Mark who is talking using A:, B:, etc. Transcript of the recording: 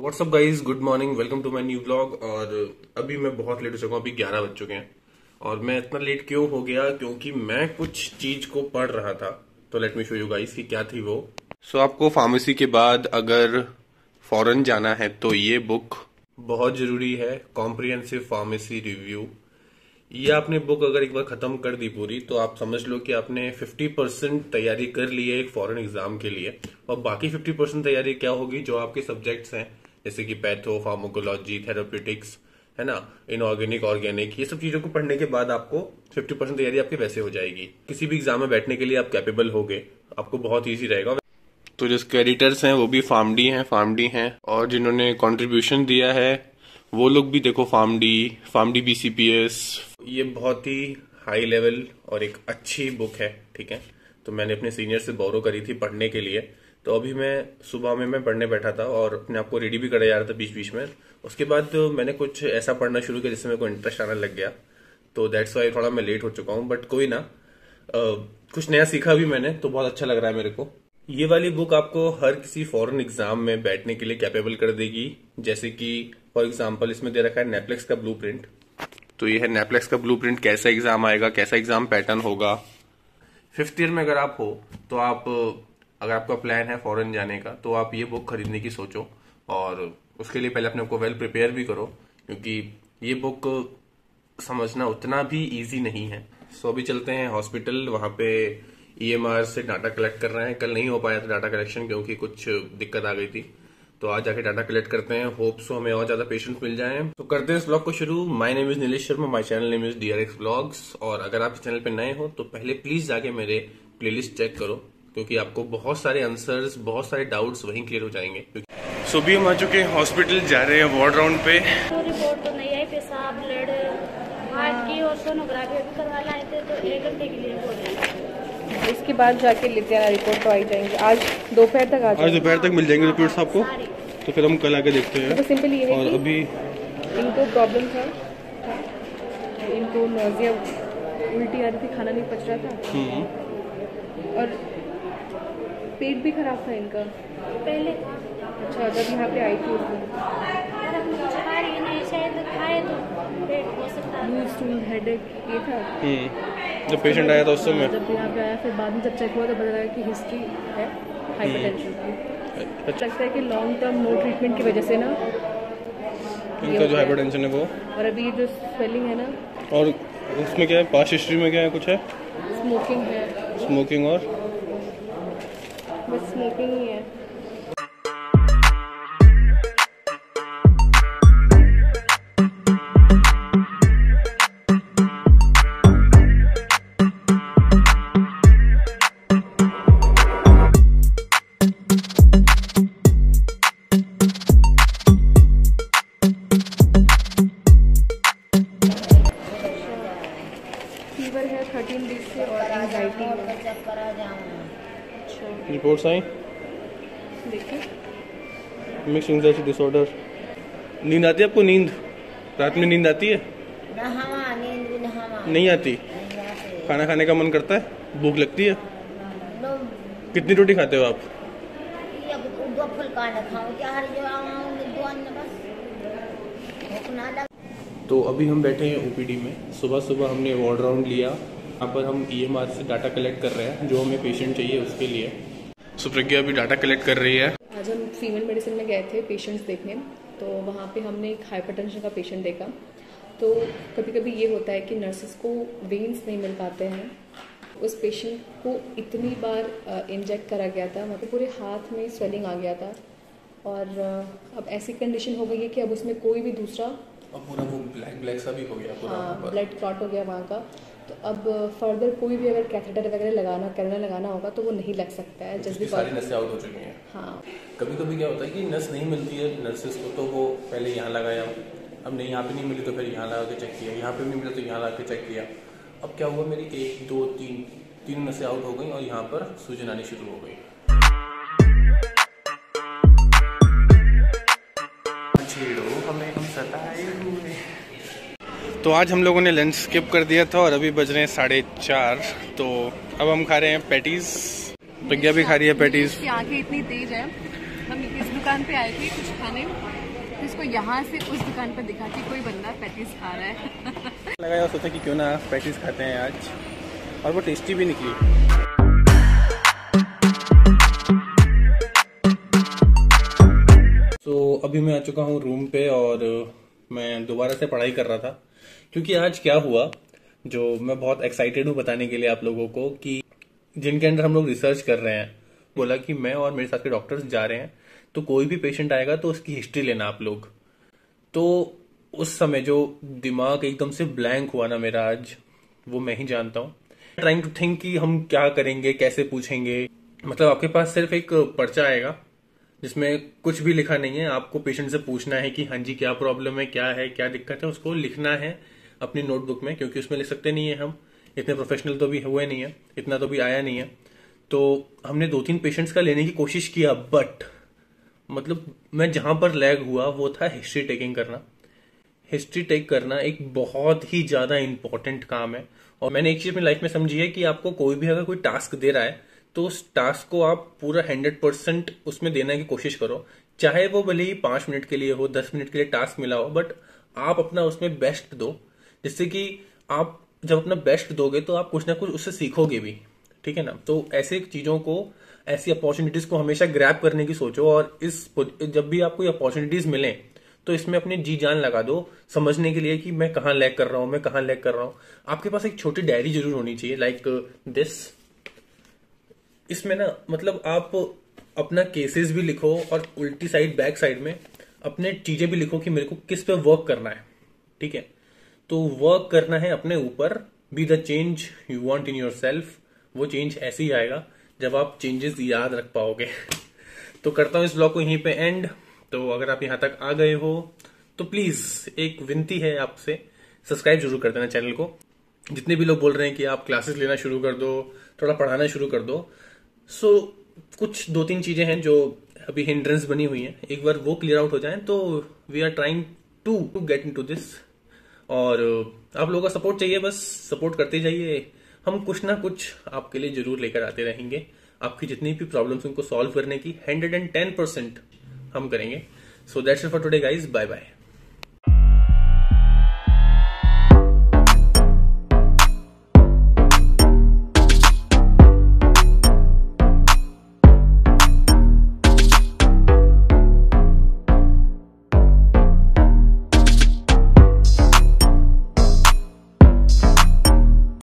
A: What's up guys good morning welcome to my new blog और अभी मैं बहुत लेट हो चुका हूँ अभी 11 बज चुके हैं। और मैं इतना लेट क्यों हो गया? क्योंकि मैं कुछ चीज़ को पढ़ रहा था। तो let me show you guys कि क्या थी वो। सो so, आपको फार्मेसी के बाद अगर फॉरेन जाना है तो ये बुक बहुत ज़रूरी है। कॉम्प्रिहेंसिव फार्मेसी रिव्यू ये आपने बुक अगर एक बार खत्म कर दी पूरी तो आप समझ लो कि आपने 50 परसेंट तैयारी कर ली है एक फॉरेन एग्ज़ाम के लिए। और बाकी 50 परसेंट तैयारी क्या होगी? जो आपके सब्जेक्ट्स हैं। जैसे कि पैथो फार्मोकोलॉजी थेराप्यूटिक्स है ना? इनऑर्गेनिक ऑर्गेनिक ये सब चीज़ों को पढ़ने के बाद आपको 50 परसेंट तैयारी आपकी वैसे हो जाएगी। किसी भी एग्ज़ाम में बैठने के लिए आप कैपेबल हो गए आपको बहुत ईजी रहेगा। तो जिसके एडिटर्स हैं वो भी फार्मडी हैं फार्मडी हैं और जिन्होंने कॉन्ट्रीब्यूशन दिया है वो लोग भी देखो फार्मडी फार्मडी बीसीपीएस ये बहुत ही हाई लेवल और एक अच्छी बुक है ठीक है? तो मैंने अपने सीनियर से बोरो करी थी पढ़ने के लिए। तो अभी मैं सुबह में मैं पढ़ने बैठा था और अपने आप को रेडी भी करा जा रहा था बीच बीच में। उसके बाद मैंने कुछ ऐसा पढ़ना शुरू किया जिससे मेरे को इंटरेस्ट आने लग गया। तो दैट्स वाई थोड़ा मैं लेट हो चुका हूँ बट कोई ना। कुछ नया सीखा भी मैंने तो बहुत अच्छा लग रहा है मेरे को। ये वाली बुक आपको हर किसी फॉरेन एग्ज़ाम में बैठने के लिए कैपेबल कर देगी। जैसे कि फॉर एग्ज़ाम्पल इसमें दे रखा है नेपलेक्स का ब्लू तो ये है नेपलेक्स का ब्लू कैसा एग्ज़ाम आएगा, कैसा एग्ज़ाम पैटर्न होगा। फिफ्थ ईयर में अगर आप हो तो आप अगर आपका प्लान है फॉरेन जाने का तो आप ये बुक खरीदने की सोचो और उसके लिए पहले अपने को वेल प्रिपेयर भी करो, क्योंकि ये बुक समझना उतना भी इजी नहीं है। सो अभी चलते हैं हॉस्पिटल वहाँ पे ईएमआर से डाटा कलेक्ट कर रहे हैं। कल नहीं हो पाया था डाटा कलेक्शन क्योंकि कुछ दिक्कत आ गई थी। तो आज जाके डाटा कलेक्ट करते हैं। होप्स सो हमें और ज़्यादा पेशेंट मिल जाए। तो करते हैं इस ब्लॉग को शुरू। My name is Nilesh Sharma my channel name is DRX blogs और अगर आप इस चैनल पे नए हो तो पहले प्लीज़ जाके मेरे प्लेलिस्ट चेक करो। क्योंकि आपको बहुत सारे आंसर्स बहुत सारे डाउट्स वहीं क्लियर हो जाएँगे। सो भी हम आ चुके हैं हॉस्पिटल जा रहे हैं वार्ड राउंड पे।
B: तो रिपोर्ट तो नहीं आई पेशाब ब्लड हार्ट की और सोनोग्राफी भी करवा लाए थे तो एक घंटे के लिए हो
C: इसके बाद जाके लेते हैं रिपोर्ट तो आई जाएँगे। आज दोपहर तक आ
A: आज दोपहर तक मिल जाएँगे रिपोर्ट्स आपको? तो फिर हम कल आके देखते हैं।
C: तो सिंपल ये है
A: और अभी
C: इनको प्रॉब्लम था। इनको नोजिया उल्टी आ रही थी खाना नहीं पच रहा था। हम्म। और पेट भी खराब था इनका।
B: पहले
C: अच्छा जब यहाँ पे आई थी ये था।
A: हम्म। जब पेशेंट आया था उस समय।
C: जब यहाँ पे आया फिर बाद में जब चेक हुआ तो पता लगा कि हिस्ट्री है हाइपरटेंशन की। अच्छा। लगता है कि लॉन्ग टर्म नो ट्रीटमेंट की वजह से ना
A: इनका जो हाइपरटेंशन है वो।
C: और अभी जो स्वेलिंग है ना
A: और उसमें क्या है? पास्ट हिस्ट्री में क्या है कुछ है?
C: स्मोकिंग है।
A: स्मोकिंग और?
C: बस स्मोकिंग ही है। देखिए।
A: मिक्स एंजाइटी डिसऑर्डर नींद आती है आपको? नींद। रात में नींद आती है? नहीं आती। खाना खाने का मन करता है? भूख लगती है? कितनी रोटी खाते हो आप? तो अभी हम बैठे हैं ओपीडी में। सुबह सुबह हमने वार्ड राउंड लिया। यहाँ पर हम ईएमआर से डाटा कलेक्ट कर रहे हैं जो हमें पेशेंट चाहिए उसके लिए। सुप्रज्ञा अभी डाटा कलेक्ट कर रही है।
C: आज हम फीमेल मेडिसिन में गए थे पेशेंट्स देखने तो वहाँ पे हमने एक हाइपरटेंशन का पेशेंट देखा। तो कभी कभी ये होता है कि नर्सेस को वेन्स नहीं मिल पाते हैं। उस पेशेंट को इतनी बार इंजेक्ट करा गया था मतलब पूरे हाथ में स्वेलिंग आ गया था। और अब ऐसी कंडीशन हो गई है कि अब उसमें कोई भी दूसरा
A: अब पूरा वो ब्लैक ब्लैक सा भी हो गया पूरा
C: हाँ ब्लड क्लॉट हो गया वहाँ का। तो अब फर्दर कोई भी अगर कैथेटर वगैरह लगाना करना लगाना होगा तो वो नहीं लग सकता है जल्दी
A: सारी नसें आउट हो चुकी हैं।
C: हाँ।
A: कभी कभी क्या होता है कि नस नहीं मिलती है नर्सेस को तो वो पहले यहाँ लगाया अब नहीं यहाँ पे नहीं मिली तो फिर यहाँ लगा के चेक किया यहाँ पे नहीं मिला तो यहाँ ला के चेक किया। अब क्या हुआ मेरी एक दो तीन तीन नसें आउट हो गई और यहाँ पर सूजन आनी शुरू हो गई। तो आज हम लोगों ने लंच स्किप कर दिया था और अभी बज रहे हैं साढ़े चार। तो अब हम खा रहे हैं पैटीज प्रज्ञा भी खा रही है पैटीज
C: आँखें इतनी तेज है। हम इस दुकान पे आए थे कुछ खाने। तो इसको यहाँ से उस दुकान पर दिखा कि कोई बंदा पैटीज खा रहा है।
A: लगाया सोचा कि क्यों ना पैटीज खाते हैं आज। और वो टेस्टी भी निकली। तो अभी मैं आ चुका हूँ रूम पे और मैं दोबारा से पढ़ाई कर रहा था। क्योंकि आज क्या हुआ, जो मैं बहुत एक्साइटेड हूँ बताने के लिए आप लोगों को, कि जिनके अंदर हम लोग रिसर्च कर रहे हैं, बोला कि मैं और मेरे साथ के डॉक्टर्स जा रहे हैं तो कोई भी पेशेंट आएगा तो उसकी हिस्ट्री लेना आप लोग। तो उस समय जो दिमाग एकदम से ब्लैंक हुआ ना मेरा आज, वो मैं ही जानता हूँ। ट्राइंग टू थिंक कि हम क्या करेंगे, कैसे पूछेंगे। मतलब आपके पास सिर्फ़ एक पर्चा आएगा जिसमें कुछ भी लिखा नहीं है। आपको पेशेंट से पूछना है कि हाँ जी, क्या प्रॉब्लम है, क्या है, क्या दिक्कत है, उसको लिखना है अपनी नोटबुक में, क्योंकि उसमें लिख सकते नहीं है हम। इतने प्रोफेशनल तो भी हुए नहीं है, इतना तो भी आया नहीं है। तो हमने दो तीन पेशेंट्स का लेने की कोशिश किया बट मतलब मैं जहाँ पर लैग हुआ, वो था हिस्ट्री टेकिंग करना। हिस्ट्री टेक करना एक बहुत ही ज़्यादा इंपॉर्टेंट काम है। और मैंने एक चीज़ अपनी लाइफ में समझी है कि आपको कोई भी अगर कोई टास्क दे रहा है तो उस टास्क को आप पूरा हंड्रेड परसेंट उसमें देने की कोशिश करो। चाहे वो भले ही पाँच मिनट के लिए हो, दस मिनट के लिए टास्क मिला हो बट आप अपना उसमें बेस्ट दो। जिससे कि आप जब अपना बेस्ट दोगे तो आप कुछ ना कुछ उससे सीखोगे भी। ठीक है ना? तो ऐसे चीज़ों को, ऐसी अपॉर्चुनिटीज़ को हमेशा ग्रैप करने की सोचो और इस जब भी आपको अपॉर्चुनिटीज़ मिले तो इसमें अपनी जी जान लगा दो समझने के लिए कि मैं कहाँ लैक कर रहा हूँ, मैं कहाँ लैक कर रहा हूँ। आपके पास एक छोटी डायरी ज़रूर होनी चाहिए लाइक दिस इसमें ना मतलब आप अपना केसेस भी लिखो और उल्टी साइड बैक साइड में अपने चीज़ें भी लिखो कि मेरे को किस पे वर्क करना है, ठीक है? तो वर्क करना है अपने ऊपर be the change you want in yourself वो चेंज ऐसे ही आएगा जब आप चेंजेस याद रख पाओगे। तो करता हूँ इस ब्लॉग को यहीं पे एंड तो अगर आप यहाँ तक आ गए हो तो प्लीज़ एक विनती है आपसे सब्सक्राइब ज़रूर कर देना चैनल को। जितने भी लोग बोल रहे हैं कि आप क्लासेस लेना शुरू कर दो, थोड़ा पढ़ाना शुरू कर दो सो so, कुछ दो तीन चीज़ें हैं जो अभी हिंड्रेंस बनी हुई हैं। एक बार वो क्लियर आउट हो जाए तो we are trying to to get into this और आप लोगों का सपोर्ट चाहिए बस सपोर्ट करते जाइए। हम कुछ ना कुछ आपके लिए ज़रूर लेकर आते रहेंगे। आपकी जितनी भी प्रॉब्लम्स उनको सॉल्व करने की हंड्रेड एंड टेन परसेंट हम करेंगे। So that's for today guys bye bye